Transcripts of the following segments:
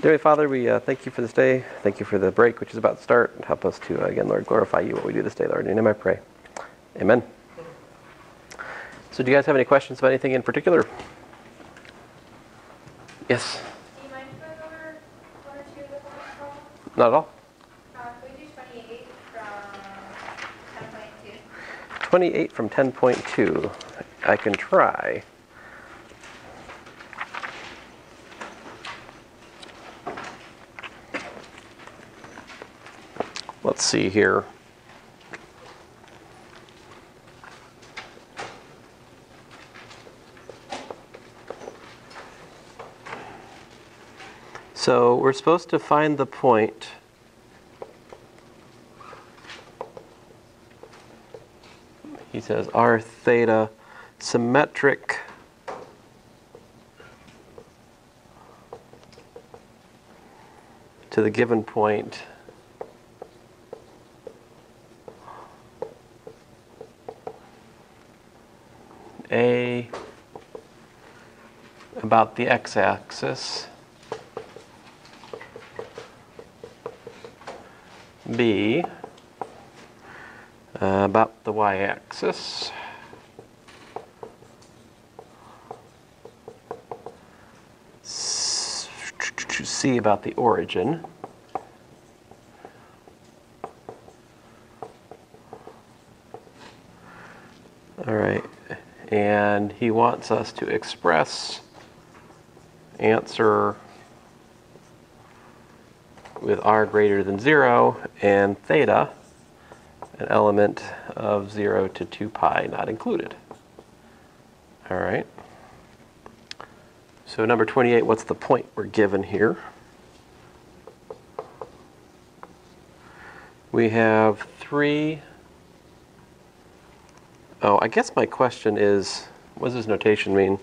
Dear Father, we uh, thank you for this day. Thank you for the break, which is about to start. Help us to, uh, again, Lord, glorify you what we do this day, Lord. In your name I pray. Amen. So, do you guys have any questions about anything in particular? Yes? Do you mind if I go over one or two of the points, Not at all? Uh, we do 28 from 10.2? 28 from 10.2. I can try. Let's see here. So we're supposed to find the point he says r theta symmetric to the given point a about the x-axis b uh, about the y-axis. C about the origin. All right, and he wants us to express answer with r greater than 0 and theta an element of 0 to 2 pi not included. All right. So number 28, what's the point we're given here? We have three. Oh, I guess my question is, what does this notation mean?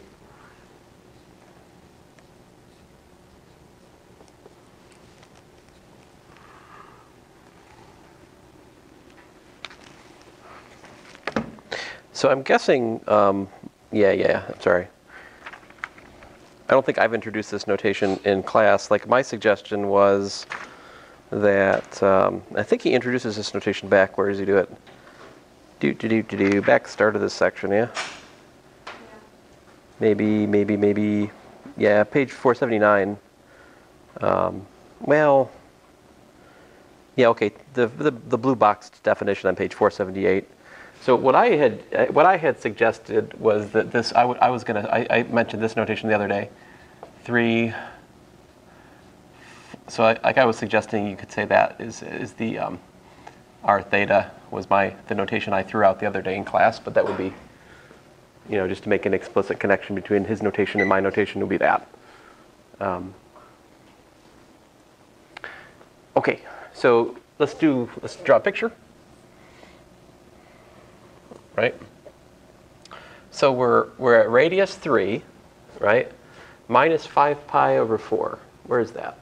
I'm guessing, um, yeah, yeah, I'm sorry. I don't think I've introduced this notation in class. Like my suggestion was that, um, I think he introduces this notation back. Where does he do it? Do, do, do, do, do, back start of this section, yeah? Maybe, maybe, maybe, yeah, page 479. Um, well, yeah, okay, the, the, the blue boxed definition on page 478. So what I had uh, what I had suggested was that this I, w- I was gonna I, I mentioned this notation the other day, three. So I, like I was suggesting, you could say that is is the um, r theta was my the notation I threw out the other day in class, but that would be, you know, just to make an explicit connection between his notation and my notation would be that. Um, okay, so let's do let's draw a picture right? So we're, we're at radius 3, right? Minus 5 pi over 4. Where is that?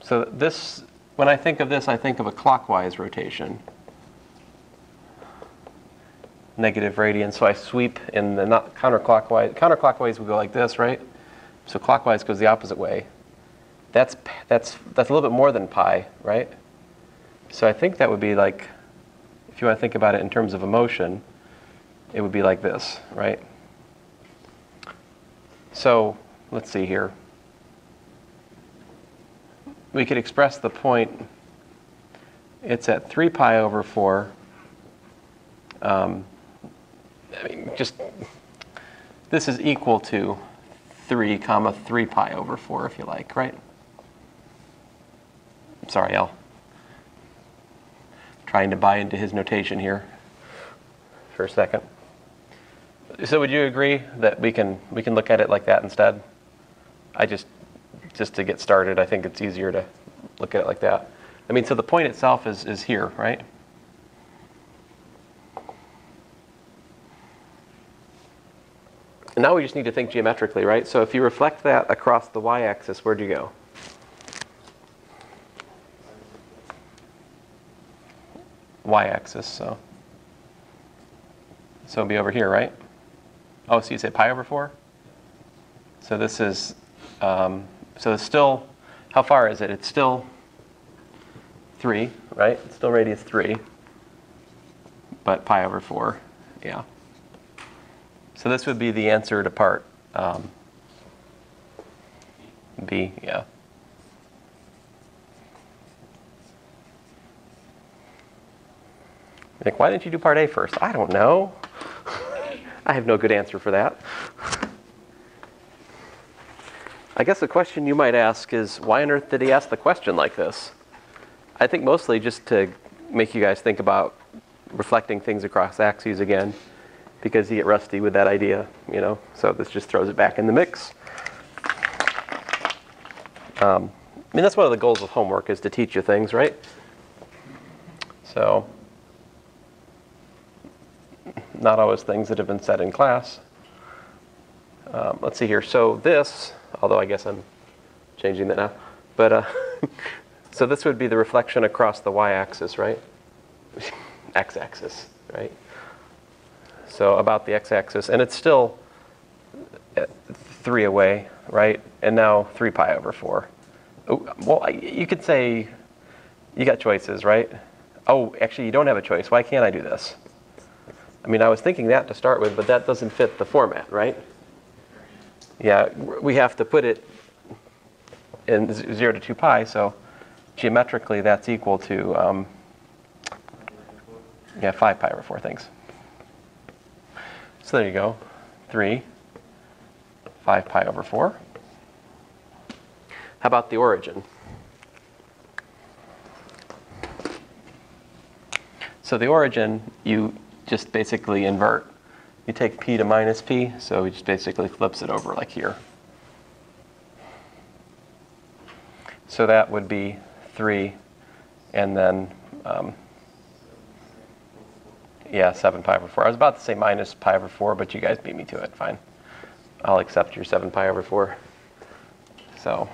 So this, when I think of this, I think of a clockwise rotation. Negative radian, so I sweep in the not counterclockwise. Counterclockwise would go like this, right? So clockwise goes the opposite way. That's, that's, that's a little bit more than pi, right? So I think that would be like, if you want to think about it in terms of emotion, it would be like this, right? So let's see here. We could express the point, it's at 3 pi over 4. Um, I mean, just, this is equal to 3 comma 3 pi over 4 if you like, right? Sorry, I'll trying to buy into his notation here for a second. So would you agree that we can we can look at it like that instead? I just just to get started, I think it's easier to look at it like that. I mean, so the point itself is is here, right? And now we just need to think geometrically, right? So if you reflect that across the y-axis, where do you go? Y-axis. So, so it'll be over here, right? Oh, so you say pi over 4? So this is, um, so it's still, how far is it? It's still 3, right? It's still radius 3, but pi over 4, yeah. So this would be the answer to part um, B, yeah. Like, why didn't you do part A first? I don't know. I have no good answer for that. I guess the question you might ask is why on earth did he ask the question like this? I think mostly just to make you guys think about reflecting things across axes again because you get rusty with that idea, you know? So this just throws it back in the mix. Um, I mean, that's one of the goals of homework is to teach you things, right? So, not always things that have been said in class. Um, let's see here. So this, although I guess I'm changing that now, but uh, so this would be the reflection across the y-axis, right? x-axis, right? So about the x-axis, and it's still uh, three away, right? And now three pi over four. Oh, well, you could say you got choices, right? Oh, actually, you don't have a choice. Why can't I do this? I mean, I was thinking that to start with, but that doesn't fit the format, right? Yeah, we have to put it in 0 to 2 pi, so geometrically that's equal to, um, yeah, 5 pi over 4 things. So there you go. 3, 5 pi over 4. How about the origin? So the origin, you just basically invert. You take p to minus p, so it just basically flips it over like here. So that would be 3, and then, um, yeah, 7 pi over 4. I was about to say minus pi over 4, but you guys beat me to it. Fine. I'll accept your 7 pi over 4. So.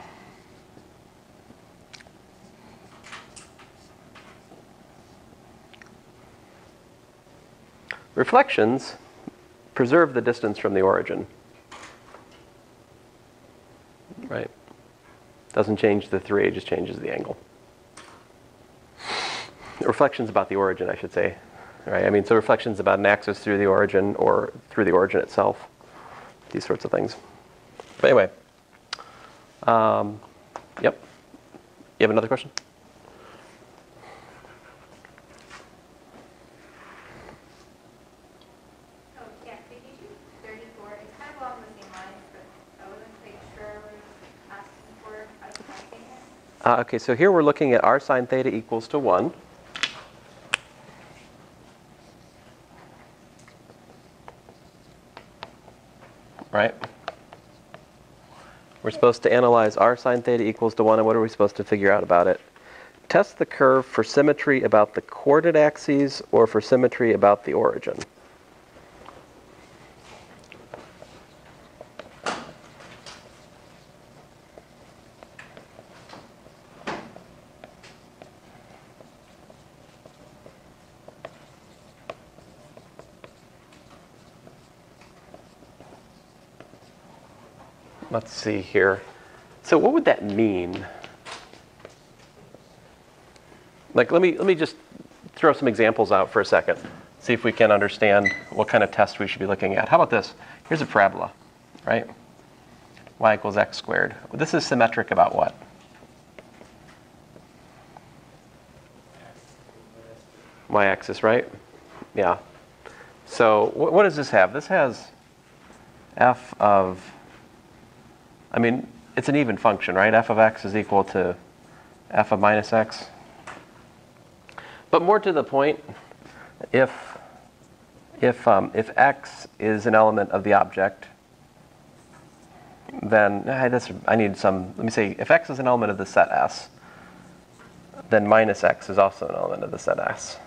Reflections preserve the distance from the origin. Right? Doesn't change the 3, it just changes the angle. Reflections about the origin, I should say. Right? I mean, so reflections about an axis through the origin or through the origin itself. These sorts of things. But anyway. Um, yep. You have another question? Oh, yeah, could you do thirty-four? It's kind of along the same lines, but I wasn't quite sure what I was asking for, I was asking it. Uh, okay, so here we're looking at r sine theta equals to 1. Right? We're supposed to analyze r sine theta equals to 1, and what are we supposed to figure out about it? Test the curve for symmetry about the coordinate axes or for symmetry about the origin. Let's see here. So what would that mean? Like let me let me just throw some examples out for a second. See if we can understand what kind of test we should be looking at. How about this? Here's a parabola, right? y equals x squared. This is symmetric about what? y-axis, right? Yeah. So wh- what does this have? This has f of I mean, it's an even function, right? f of x is equal to f of minus x. But more to the point, if, if, um, if x is an element of the object, then I, that's, I need some, let me say, if x is an element of the set S, then minus x is also an element of the set S.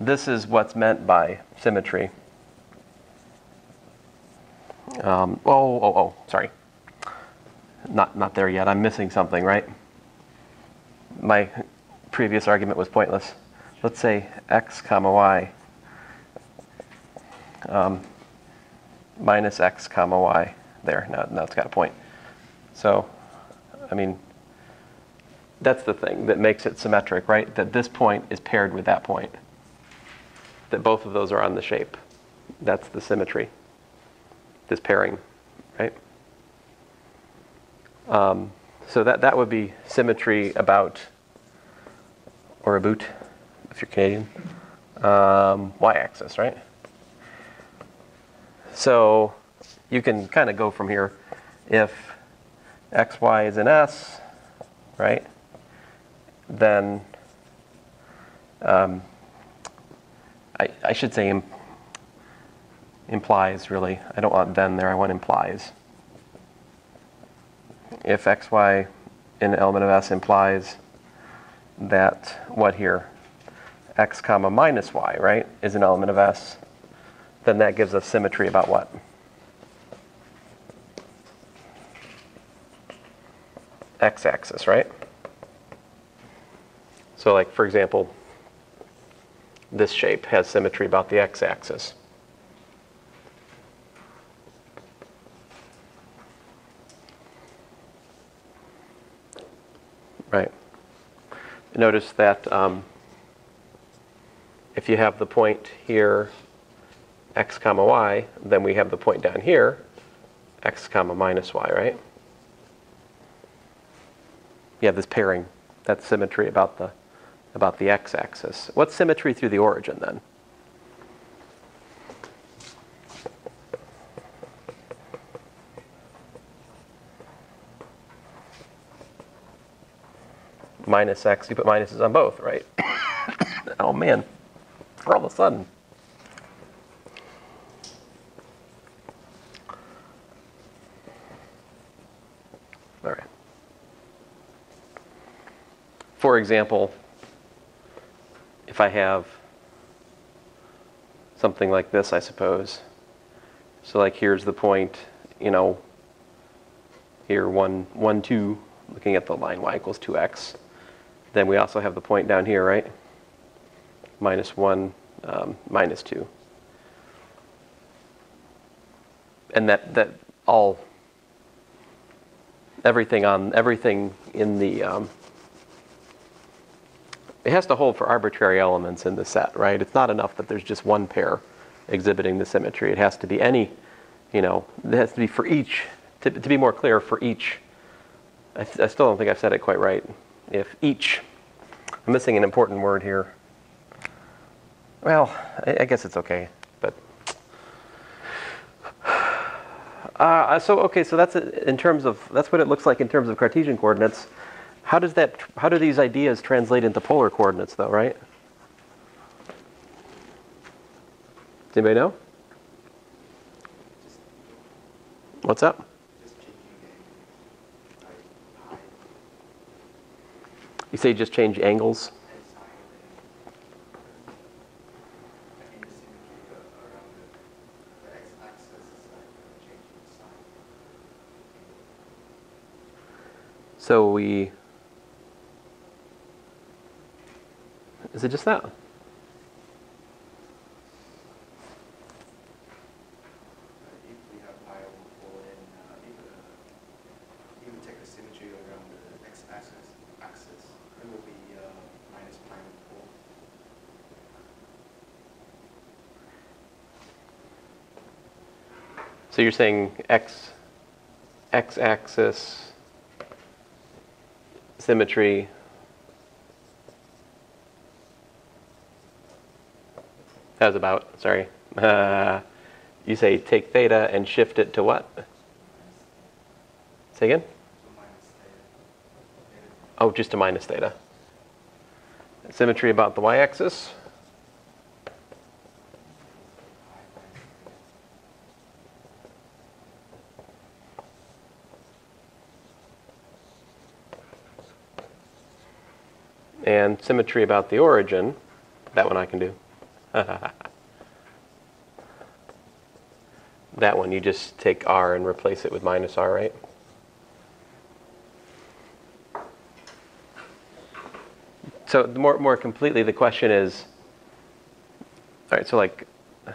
This is what's meant by symmetry. Um, oh, oh, oh, sorry not not there yet. I'm missing something, right? My previous argument was pointless. Let's say x comma y um, minus x comma y. There, now, now it's got a point. So, I mean, that's the thing that makes it symmetric, right? That this point is paired with that point. That both of those are on the shape. That's the symmetry. This pairing, right? Um, so that, that would be symmetry about, or about, if you're Canadian, um, y-axis, right? So you can kind of go from here. If x, y is in S, right? Then um, I, I should say im- implies, really. I don't want then there, I want implies. If x, y in an element of S implies that what here? x comma minus y, right, is an element of S, then that gives us symmetry about what? x-axis, right? So like, for example, this shape has symmetry about the x-axis. Right. Notice that um, if you have the point here, x comma y, then we have the point down here, x comma minus y, right? You have this pairing. That's symmetry about the about the x-axis. What's symmetry through the origin then? Minus x, you put minuses on both, right? oh man, all of a sudden. All right. For example, if I have something like this, I suppose. So like here's the point, you know, here 1, 1, 2, looking at the line y equals 2x. Then we also have the point down here, right? Minus 1, um, minus 2. And that, that all, everything on, everything in the, um, it has to hold for arbitrary elements in the set, right? It's not enough that there's just one pair exhibiting the symmetry. It has to be any, you know, it has to be for each, to, to be more clear, for each. I, I still don't think I've said it quite right. If each, I'm missing an important word here. Well, I, I guess it's okay, but. Uh, so okay, so that's in terms of that's what it looks like in terms of Cartesian coordinates. How does that? How do these ideas translate into polar coordinates, though? Right? Does anybody know? What's up? You say just change angles. So we. Is it just that? If we have pi over four, then uh, if uh, if we take the symmetry around the x-axis, axis, it will be uh, minus pi over four. So you're saying x, x-axis symmetry. How's about? Sorry. Uh, you say take theta and shift it to what? Say again? Oh, just to minus theta. Symmetry about the y-axis. And symmetry about the origin. That one I can do. that one, you just take r and replace it with minus r, right? So more, more completely, the question is, all right, so like, let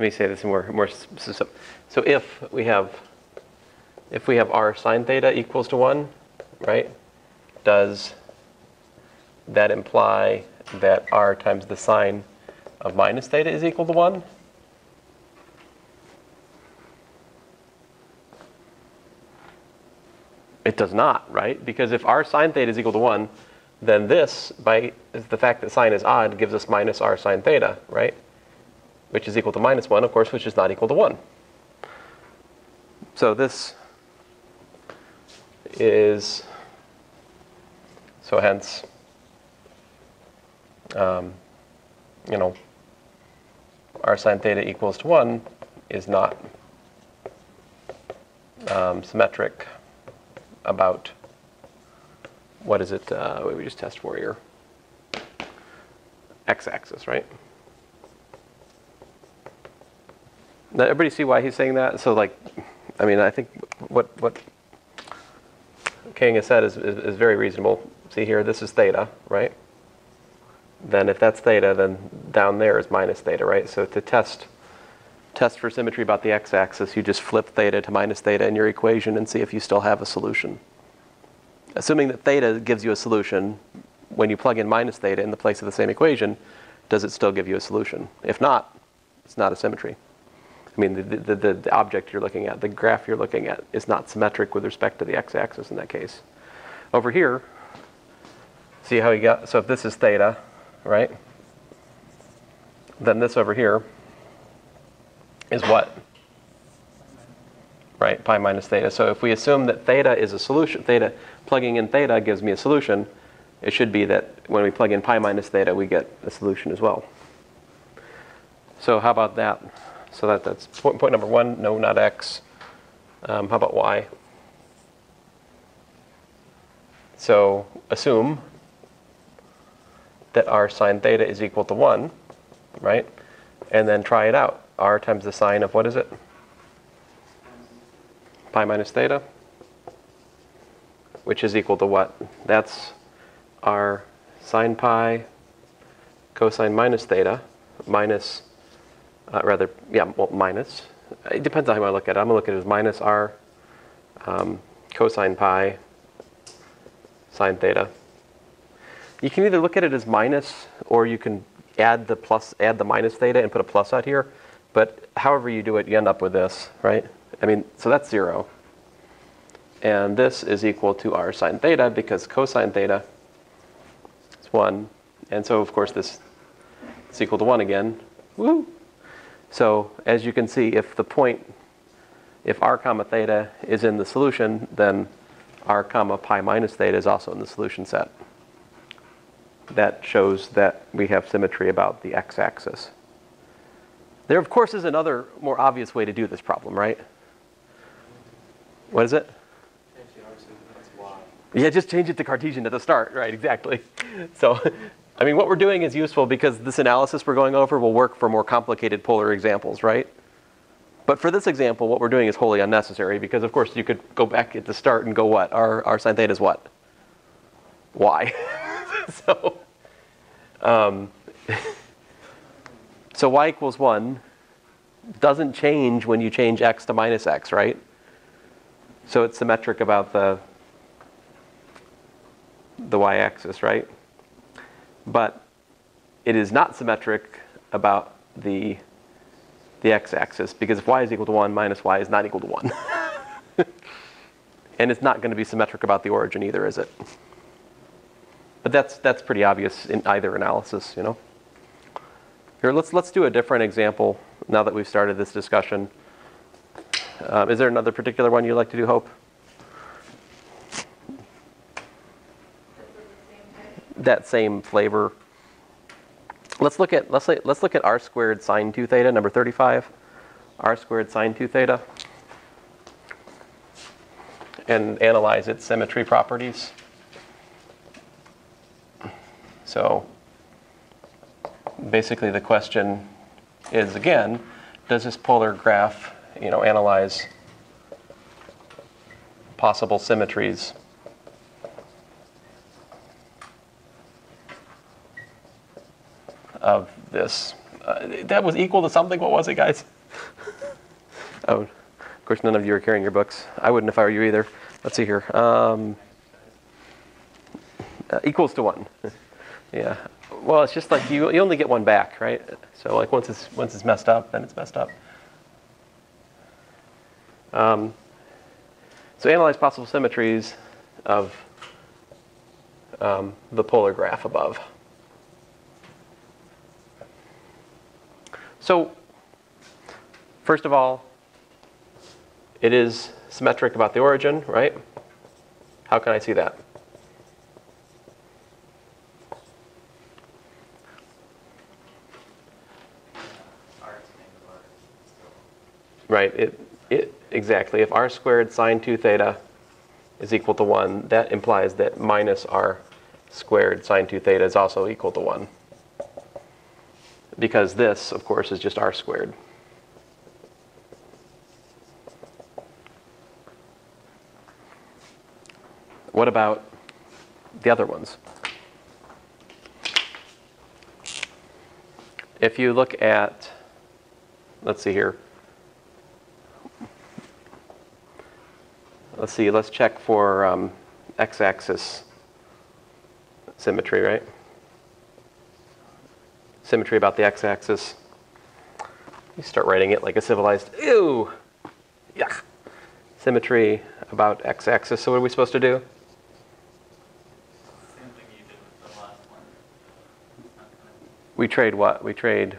me say this more, more, so, so if we have, if we have r sine theta equals to one, right? Does that imply that r times the sine of minus theta is equal to one? It does not, right? Because if r sine theta is equal to 1, then this, by the fact that sine is odd, gives us minus r sine theta, right? Which is equal to minus 1, of course, which is not equal to 1. So this is, so hence, um, you know, r sine theta equals to 1 is not um, symmetric about what is it? Uh, what we just test for here? X-axis, right? Now, everybody see why he's saying that? So, like, I mean, I think what what King has said is, is, is very reasonable. See here, this is theta, right? Then if that's theta, then down there is minus theta, right? So to test test for symmetry about the x-axis, you just flip theta to minus theta in your equation and see if you still have a solution. Assuming that theta gives you a solution, when you plug in minus theta in the place of the same equation, does it still give you a solution? If not, it's not a symmetry. I mean, the, the, the, the object you're looking at, the graph you're looking at, is not symmetric with respect to the x-axis in that case. Over here, see how you got, so if this is theta, right? Then this over here is what? Right, pi minus theta. So if we assume that theta is a solution, theta, plugging in theta gives me a solution, it should be that when we plug in pi minus theta, we get a solution as well. So how about that? So that, that's point, point number one, no, not x. Um, how about y? So assume that r sine theta is equal to 1, right? And then try it out. r times the sine of what is it? Pi minus theta, which is equal to what? That's r sine pi cosine minus theta minus, uh, rather, yeah, well, minus. It depends on how I look at it. I'm going to look at it as minus r um, cosine pi sine theta. You can either look at it as minus or you can add the plus, add the minus theta and put a plus out here. But however you do it, you end up with this, right? I mean, so that's zero. And this is equal to r sine theta because cosine theta is one. And so of course this is equal to one again. Woo! So as you can see, if the point, if r comma theta is in the solution, then r comma pi minus theta is also in the solution set. That shows that we have symmetry about the x-axis. There, of course, is another more obvious way to do this problem, right? What is it? Yeah, just change it to Cartesian at the start, right? Exactly. So, I mean, what we're doing is useful because this analysis we're going over will work for more complicated polar examples, right? But for this example, what we're doing is wholly unnecessary because, of course, you could go back at the start and go what? Our, R sine theta is what? Y. so, um, so y equals 1 doesn't change when you change x to minus x, right? So it's symmetric about the the y-axis, right? But it is not symmetric about the the x-axis because if y is equal to 1 minus y is not equal to 1. and it's not going to be symmetric about the origin either, is it? But that's that's pretty obvious in either analysis, you know. Here, let's let's do a different example now that we've started this discussion. Um, is there another particular one you'd like to do, Hope? that same flavor. Let's look at let's say, let's look at r squared sine 2 theta, number 35. r squared sine 2 theta. And analyze its symmetry properties. So basically the question is again, does this polar graph, you know, analyze possible symmetries of this. Uh, that was equal to something. What was it, guys? Oh, of course, none of you are carrying your books. I wouldn't if I were you either. Let's see here. Um, uh, equals to one. yeah. Well, it's just like you, you only get one back, right? So like once it's once it's messed up, then it's messed up. Um, so analyze possible symmetries of um, the polar graph above. So first of all, it is symmetric about the origin, right? How can I see that? Right, it, it, exactly. If r squared sine 2 theta is equal to 1, that implies that minus r squared sine 2 theta is also equal to 1. Because this, of course, is just r squared. What about the other ones? If you look at, let's see here. Let's see, let's check for um, x-axis symmetry, right? Symmetry about the x-axis. You start writing it like a civilized, ew, yeah. Symmetry about x-axis. So what are we supposed to do? Same thing you did with the last one. Not gonna We trade what? We trade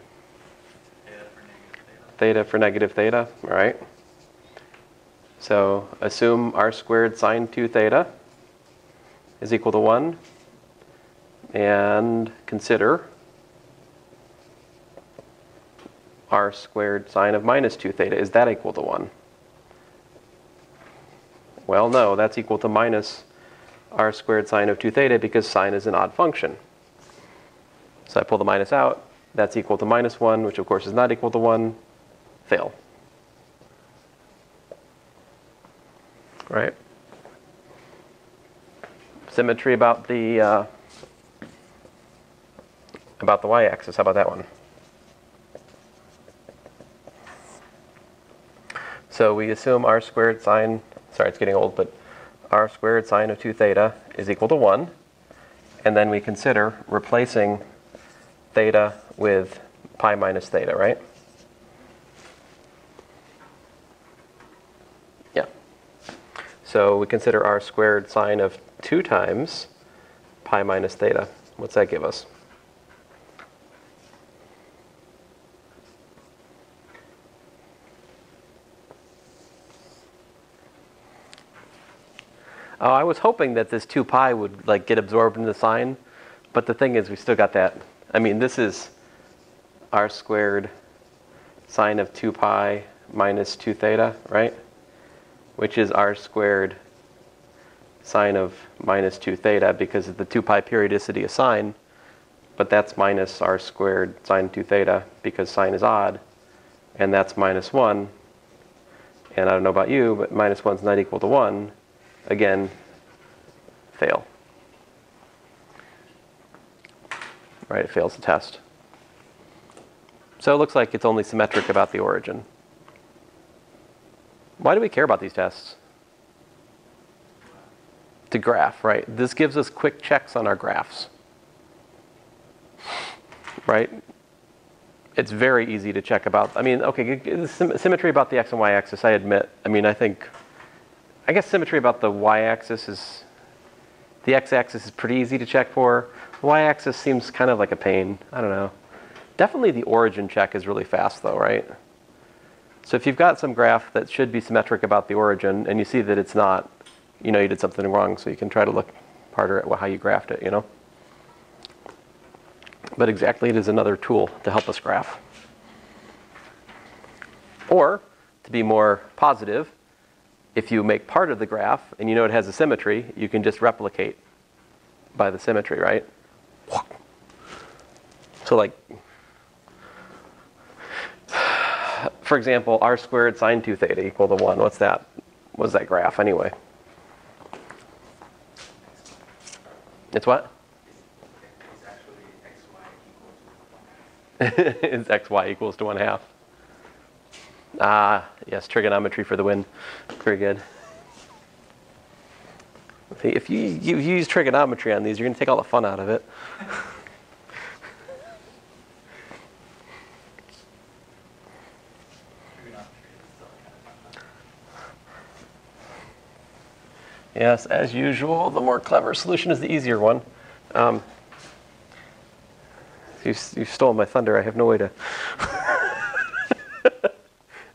Theta for negative theta. theta for negative theta, all right? So assume r squared sine 2 theta is equal to 1. And consider r squared sine of minus 2 theta. Is that equal to 1? Well, no, that's equal to minus r squared sine of 2 theta because sine is an odd function. So I pull the minus out. That's equal to minus 1, which of course is not equal to 1. Fail. Right? Symmetry about the uh, about the y-axis. How about that one? So we assume r squared sine, sorry, it's getting old, but r squared sine of 2 theta is equal to 1. And then we consider replacing theta with pi minus theta, right? So we consider r squared sine of 2 times pi minus theta. What's that give us? Oh, I was hoping that this 2 pi would like get absorbed in the sine, but the thing is we still got that. I mean, this is r squared sine of 2 pi minus 2 theta, right? Which is r squared sine of minus 2 theta because of the 2 pi periodicity of sine, but that's minus r squared sine 2 theta because sine is odd, and that's minus 1. And I don't know about you, but minus 1 is not equal to 1. Again, fail. Right, it fails the test. So it looks like it's only symmetric about the origin. Why do we care about these tests? To graph, right? This gives us quick checks on our graphs. Right? It's very easy to check about. I mean, okay, symmetry about the x and y axis, I admit. I mean, I think, I guess symmetry about the y axis is, the x axis is pretty easy to check for. The y axis seems kind of like a pain. I don't know. Definitely the origin check is really fast, though, right? So if you've got some graph that should be symmetric about the origin and you see that it's not, you know you did something wrong, so you can try to look harder at how you graphed it, you know? But exactly, it is another tool to help us graph. Or, to be more positive, if you make part of the graph and you know it has a symmetry, you can just replicate by the symmetry, right? So like, for example, r squared sine 2 theta equal to 1. What's that? What's that graph anyway? It's what? It's actually xy equal to 1 half. it's xy equals to 1 half. Ah, yes, trigonometry for the win. Very good. If you, you use trigonometry on these, you're going to take all the fun out of it. Trigonometry is still kind of fun. Yes, as usual, the more clever solution is the easier one. Um, you, you stole my thunder. I have no way to.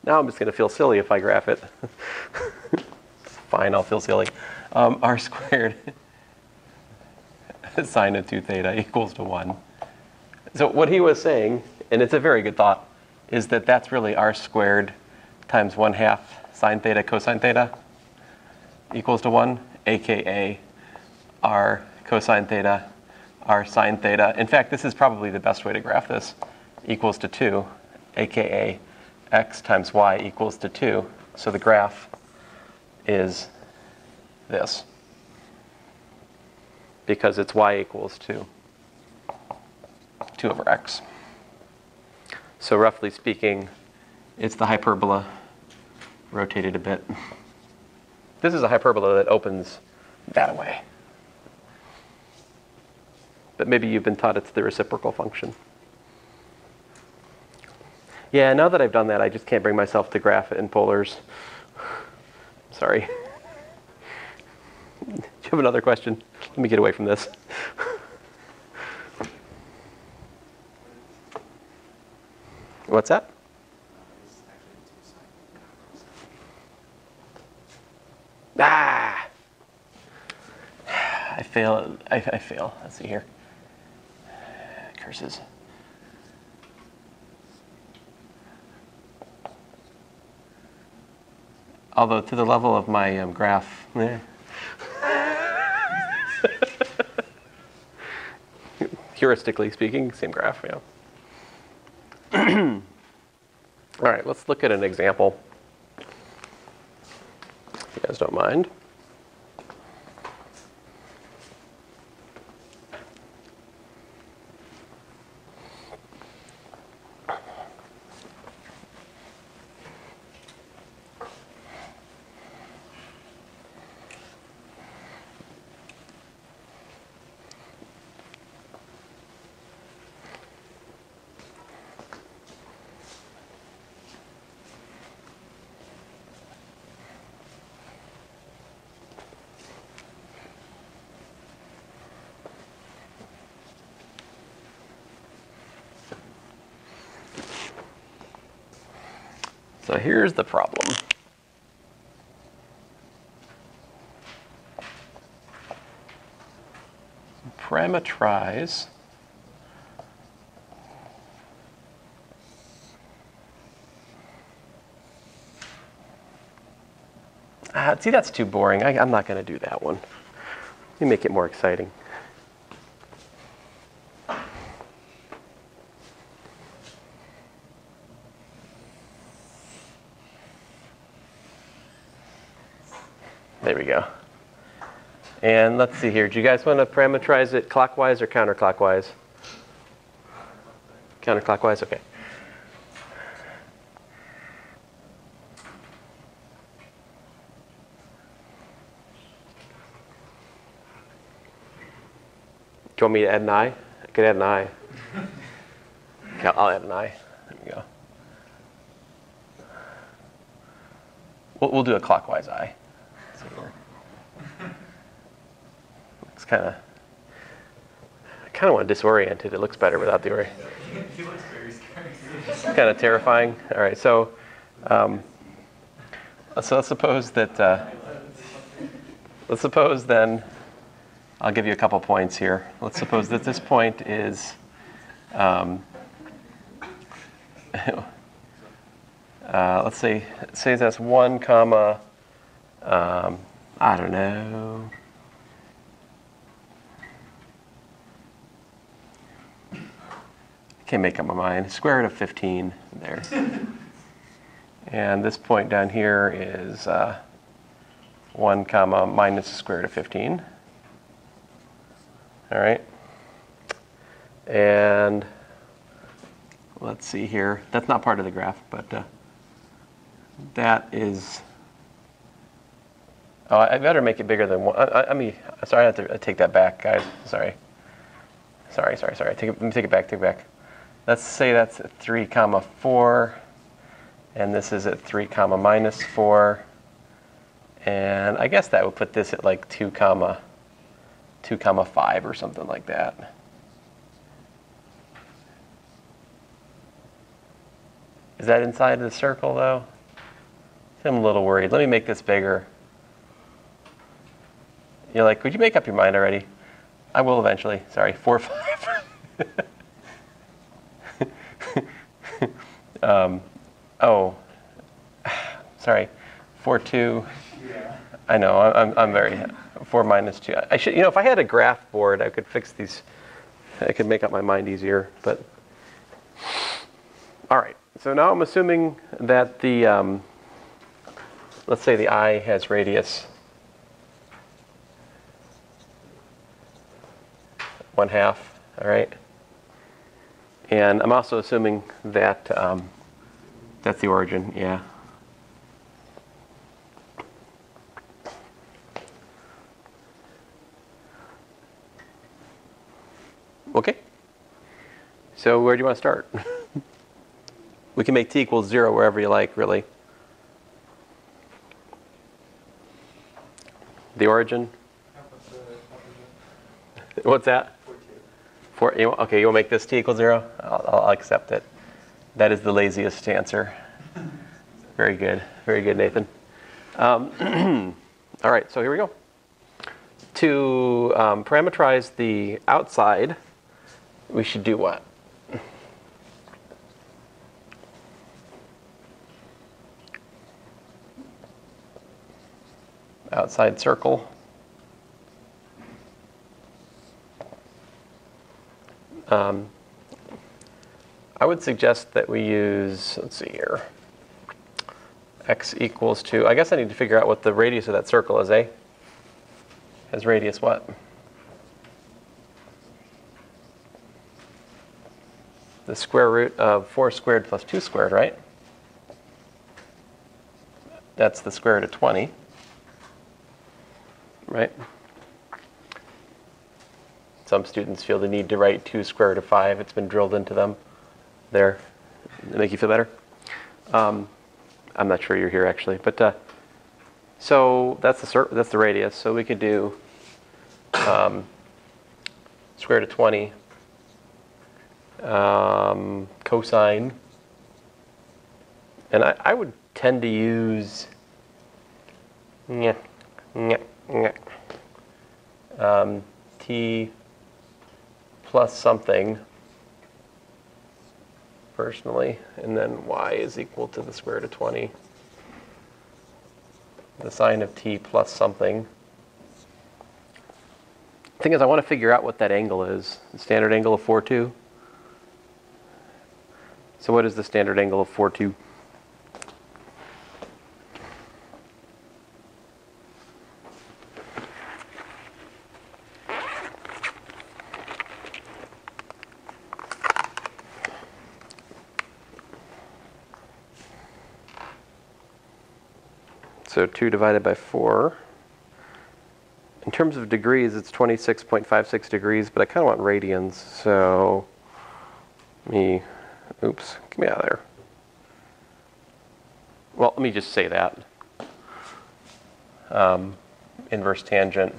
now I'm just going to feel silly if I graph it. Fine, I'll feel silly. Um, r squared sine of 2 theta equals to 1. So what he was saying, and it's a very good thought, is that that's really r squared times 1 half sine theta cosine theta equals to 1, aka r cosine theta, r sine theta. In fact, this is probably the best way to graph this, equals to 2, aka x times y equals to 2. So the graph is this, because it's y equals 2, 2 over x. So roughly speaking, it's the hyperbola rotated a bit. This is a hyperbola that opens that way. But maybe you've been taught it's the reciprocal function. Yeah, now that I've done that, I just can't bring myself to graph it in polars. Sorry. Do you have another question? Let me get away from this. What's that? It's actually two sides. Ah! I fail. I, I fail. Let's see here. Curses. Although to the level of my um, graph, eh. heuristically speaking, same graph, yeah. All right, let's look at an example. You guys don't mind. So here's the problem. Parameterize Ah, see, that's too boring. I, I'm not going to do that one. Let me make it more exciting. There we go. And let's see here. Do you guys want to parameterize it clockwise or counterclockwise? Counterclockwise, okay. Do you want me to add an I? I could add an I. Okay, I'll add an I. There we go. We'll, we'll do a clockwise I. So we're- Looks kind of. I kind of want to disorient it. It looks better without the ori. He looks very scary. kind of terrifying. All right, so um, so let's suppose that uh, let's suppose then I'll give you a couple points here. Let's suppose that this point is um, uh, let's say say that's one comma um, I don't know. Can't make up my mind. Square root of 15 there. and this point down here is uh, 1 comma minus the square root of 15. All right. And let's see here. That's not part of the graph, but uh, that is, oh, I better make it bigger than one. I, I, I mean, sorry, I have to take that back, guys. Sorry. Sorry, sorry, sorry. Take it, let me take it back, take it back. Let's say that's at 3 comma 4, and this is at 3 comma minus 4. And I guess that would put this at like 2 comma 2 comma 5 or something like that. Is that inside the circle though? I'm a little worried. Let me make this bigger. You're like, would you make up your mind already? I will eventually. Sorry, 4 5. um, oh, sorry, 4 2. I know, I'm, I'm very, 4 minus 2. I should, you know, if I had a graph board, I could fix these, I could make up my mind easier, but. All right, so now I'm assuming that the, um, let's say the eye has radius 1 half, all right? And I'm also assuming that um, that's the origin, yeah. Okay. So where do you want to start? we can make t equals 0 wherever you like, really. The origin? What's that? Four, you, okay, you will make this t equal zero? I'll, I'll accept it. That is the laziest answer. Very good. Very good, Nathan. Um, all right, so here we go. To um, parameterize the outside, we should do what? Outside circle. Um, I would suggest that we use, let's see here, x equals to, I guess I need to figure out what the radius of that circle is, eh? Has radius what? The square root of 4 squared plus 2 squared, right? That's the square root of 20, right? Some students feel the need to write 2 square root of 5. It's been drilled into them there. Make you feel better? Um, I'm not sure you're here actually, but uh, so that's the that's the radius. So we could do um, square root of 20 um, cosine, and I, I would tend to use nyeh, nyeh, nyeh, um, t plus something personally, and then y is equal to the square root of 20. The sine of t plus something. The Thing is, I want to figure out what that angle is. The standard angle of 4, 2. So what is the standard angle of 4, 2? So 2 divided by 4. In terms of degrees, it's 26.56 degrees, but I kind of want radians, so let me, oops, get me out of there. Well, let me just say that. Um, inverse tangent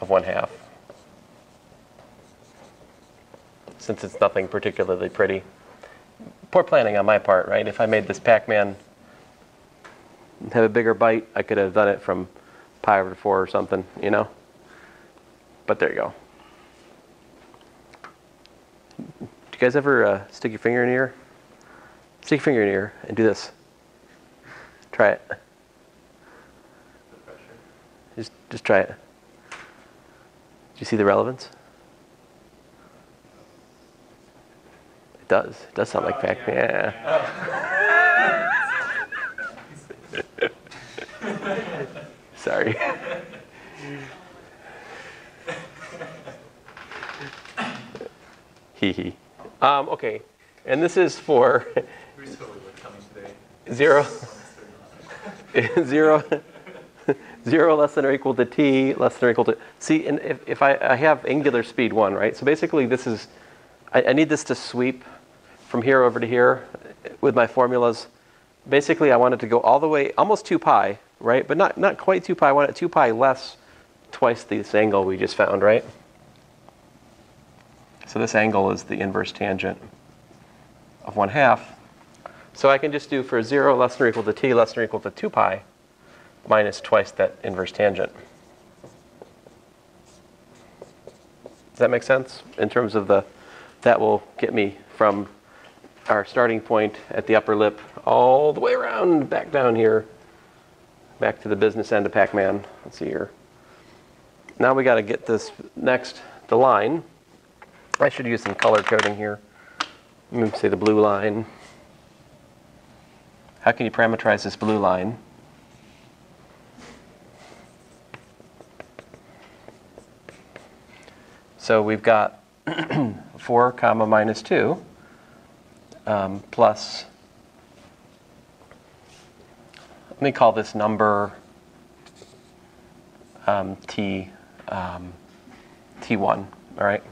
of 1 half. Since it's nothing particularly pretty. Poor planning on my part, right? If I made this Pac-Man have a bigger bite, I could have done it from pi over 4 or something, you know? But there you go. Do you guys ever uh, stick your finger in your ear? Stick your finger in your ear and do this. Try it. Just, just try it. Do you see the relevance? It does. It does sound like Oh, Pac. yeah. Yeah. Sorry. Hee hee. Um, okay, and this is for, zero, zero, zero less than or equal to t less than or equal to, see, and if, if I, I have angular speed one, right? So basically this is, I, I need this to sweep from here over to here with my formulas. Basically, I want it to go all the way, almost 2 pi, right? But not, not quite 2 pi. Want it 2 pi less twice this angle we just found, right? So this angle is the inverse tangent of 1 half. So I can just do for 0 less than or equal to t less than or equal to 2 pi minus twice that inverse tangent. Does that make sense? In terms of the, that will get me from our starting point at the upper lip all the way around back down here, back to the business end of Pac-Man. Let's see here. Now we got to get this next, the line. I should use some color coding here. Let me say the blue line. How can you parameterize this blue line? So we've got 4 comma minus 2 um, plus, let me call this number um, t, um, t1, all right?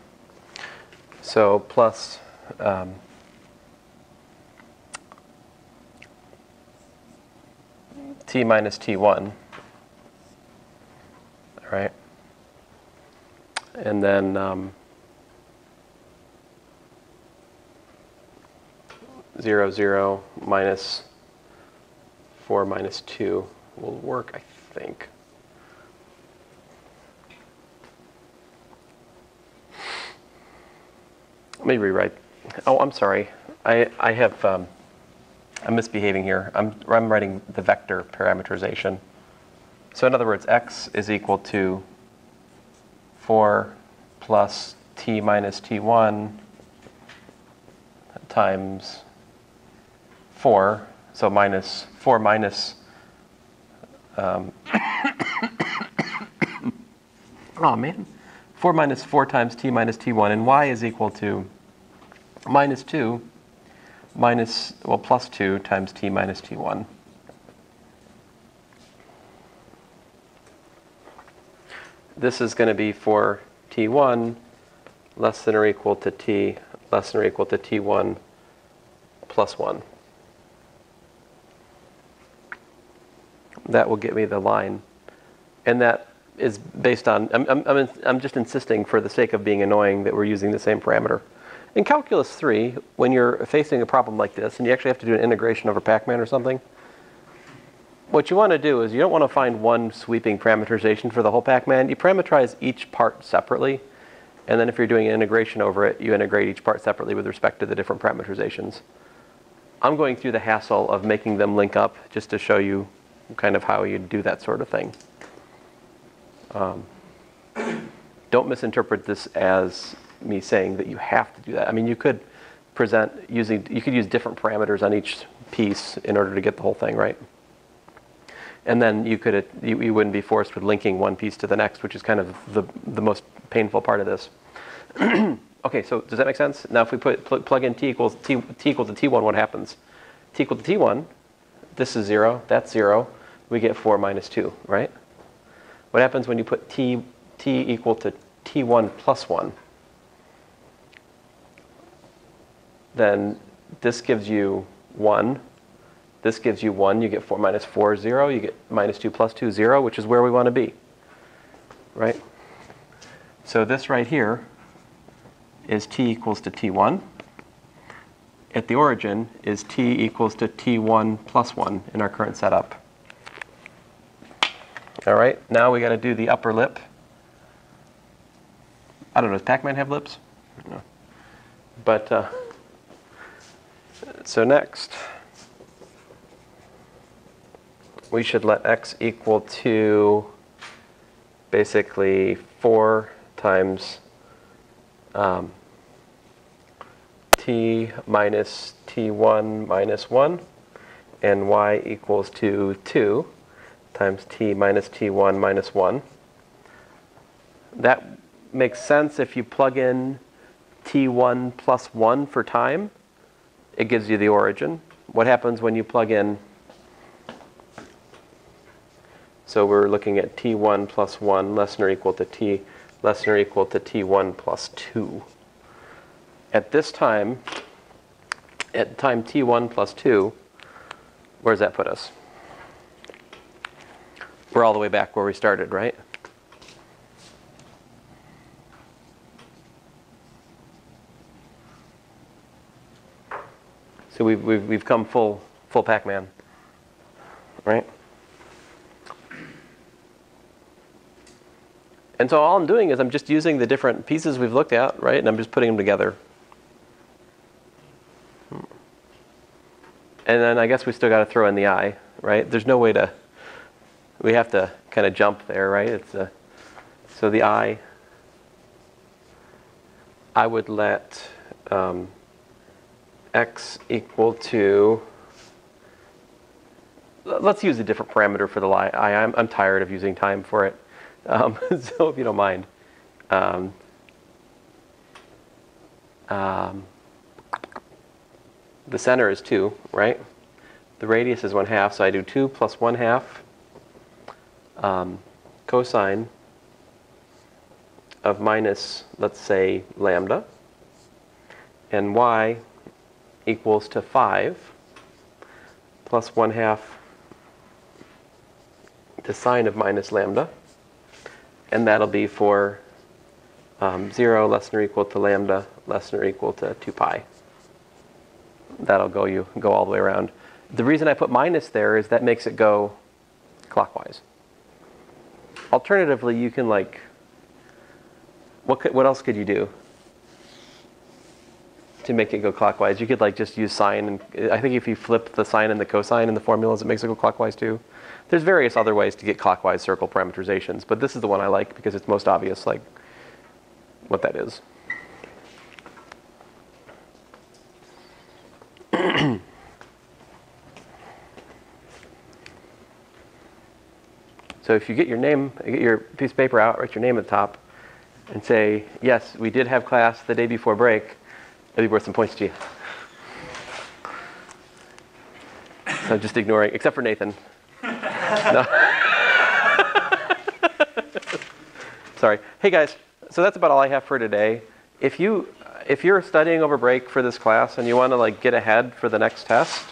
So plus um, t minus t1, all right? And then um, 0, 0 minus 4 minus 2 will work, I think. Let me rewrite. Oh, I'm sorry. I, I have, um, I'm misbehaving here. I'm, I'm writing the vector parameterization. So in other words, x is equal to 4 plus t minus t1 times 4, so minus 4 minus, um, oh man, 4 minus 4 times t minus t1, and y is equal to minus 2 minus, well, plus 2 times t minus t1. This is going to be for t1 less than or equal to t less than or equal to t1 plus 1. That will get me the line. And that is based on, I'm, I'm, I'm, I'm just insisting for the sake of being annoying that we're using the same parameter. In Calculus 3, when you're facing a problem like this and you actually have to do an integration over Pac-Man or something, what you want to do is you don't want to find one sweeping parameterization for the whole Pac-Man. You parameterize each part separately. And then if you're doing an integration over it, you integrate each part separately with respect to the different parameterizations. I'm going through the hassle of making them link up just to show you kind of how you do that sort of thing. Um, don't misinterpret this as me saying that you have to do that. I mean, you could present using, you could use different parameters on each piece in order to get the whole thing, right? And then you could, you, you wouldn't be forced with linking one piece to the next, which is kind of the, the most painful part of this. okay, so does that make sense? Now if we put, pl plug in t equals, t, t equals to t1, what happens? t equal to t1, this is 0, that's 0, we get 4 minus 2, right? What happens when you put t, t equal to t1 plus 1? Then this gives you 1. This gives you 1. You get 4 minus 4, 0. You get minus 2 plus 2, 0, which is where we want to be. Right? So this right here is t equals to t1. At the origin is t equals to t1 plus 1 in our current setup. All right, now we got to do the upper lip. I don't know, does Pac-Man have lips? No. But, uh, so next, we should let x equal to basically 4 times um, t minus t1 minus 1, and y equals to 2 times t minus t1 minus 1. That makes sense if you plug in t1 plus 1 for time. It gives you the origin. What happens when you plug in? So we're looking at t1 plus 1 less than or equal to t less than or equal to t1 plus 2. At this time, at time t1 plus 2, where does that put us? We're all the way back where we started, right? So we've, we've, we've come full, full Pac-Man, right? And so all I'm doing is I'm just using the different pieces we've looked at, right? And I'm just putting them together. And then I guess we still got to throw in the eye, right? There's no way to, we have to kind of jump there, right? It's a, so the eye, I would let um, x equal to, let's use a different parameter for the lie. I, I'm, I'm tired of using time for it. Um, so if you don't mind. Um, um, the center is 2, right? The radius is 1 half, so I do 2 plus 1 half um, cosine of minus, let's say, lambda. And y equals to 5 plus 1 half the sine of minus lambda. And that'll be for um, 0 less than or equal to lambda less than or equal to 2 pi. That'll go you go all the way around. The reason I put minus there is that makes it go clockwise. Alternatively, you can like, what, could, what else could you do to make it go clockwise? You could like just use sine, and I think if you flip the sine and the cosine in the formulas, it makes it go clockwise too. There's various other ways to get clockwise circle parameterizations, but this is the one I like because it's most obvious, like what that is. So if you get your name, get your piece of paper out, write your name at the top, and say, yes, we did have class the day before break, it'll be worth some points to you. So just ignoring, except for Nathan. No. Sorry. Hey guys, so that's about all I have for today. If you if you're studying over break for this class and you want to like get ahead for the next test,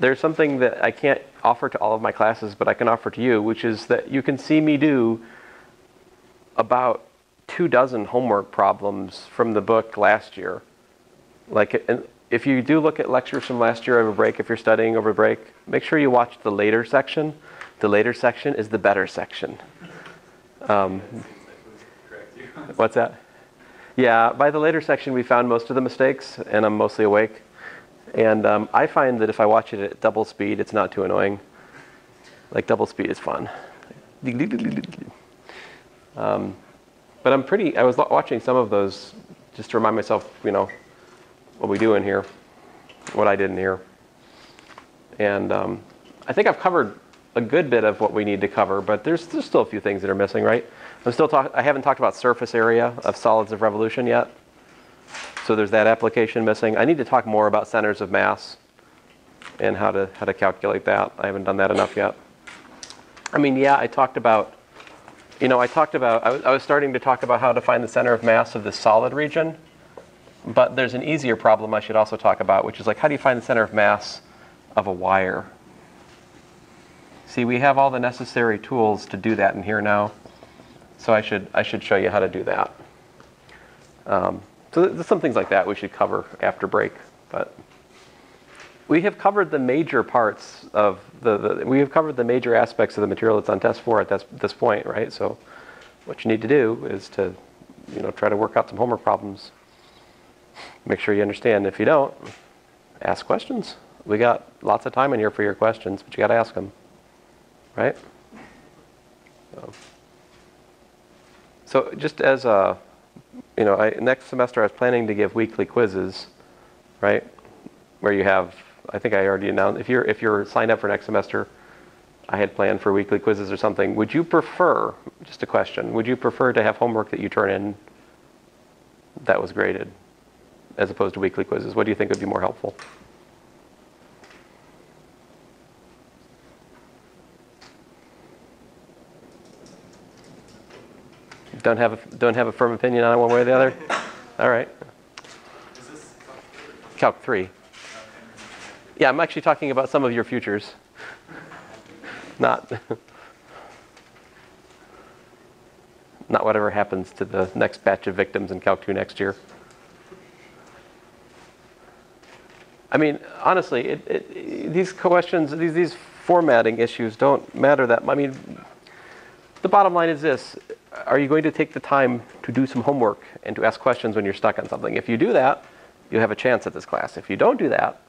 there's something that I can't offer to all of my classes, but I can offer to you, which is that you can see me do about two dozen homework problems from the book last year. Like if you do look at lectures from last year over break, if you're studying over break, make sure you watch the later section. The later section is the better section. Um, what's that? Yeah, by the later section, we found most of the mistakes, and I'm mostly awake. And um, I find that if I watch it at double speed, it's not too annoying. Like double speed is fun. Um, but I'm pretty. I was watching some of those just to remind myself, you know, what we do in here, what I did in here. And um, I think I've covered a good bit of what we need to cover, but there's, there's still a few things that are missing, right? I'm still talk- I haven't talked about surface area of solids of revolution yet. So there's that application missing. I need to talk more about centers of mass and how to, how to calculate that. I haven't done that enough yet. I mean, yeah, I talked about, you know, I talked about, I was, I was starting to talk about how to find the center of mass of the solid region. But there's an easier problem I should also talk about, which is like, how do you find the center of mass of a wire? See, we have all the necessary tools to do that in here now. So I should, I should show you how to do that. Um, so there's some things like that we should cover after break. But we have covered the major parts of the, the we have covered the major aspects of the material that's on test four at this, this point, right? So what you need to do is to, you know, try to work out some homework problems make sure you understand. If you don't, ask questions. We got lots of time in here for your questions, but you got to ask them, right? So, so just as a, you know, I, next semester I was planning to give weekly quizzes, right? Where you have, I think I already announced, if you're if you're signed up for next semester, I had planned for weekly quizzes or something. Would you prefer, just a question, would you prefer to have homework that you turn in that was graded? as opposed to weekly quizzes? What do you think would be more helpful? Don't have, a- don't have a firm opinion on it one way or the other? All right. Calc 3. Yeah, I'm actually talking about some of your futures. Not, not whatever happens to the next batch of victims in Calc 2 next year. I mean, honestly, it, it, these questions, these, these formatting issues don't matter that. Much. I mean, the bottom line is this: Are you going to take the time to do some homework and to ask questions when you're stuck on something? If you do that, you have a chance at this class. If you don't do that,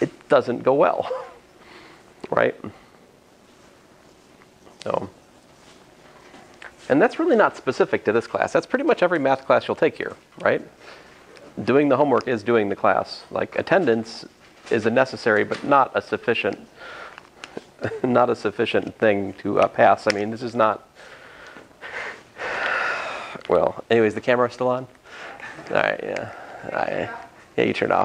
it doesn't go well, right? So, and that's really not specific to this class. That's pretty much every math class you'll take here, right? Doing the homework is doing the class. Like attendance is a necessary but not a sufficient not a sufficient thing to uh, pass. I mean, this is not. Well, anyways, the camera's still on. All right, yeah, All right. yeah. You turned off.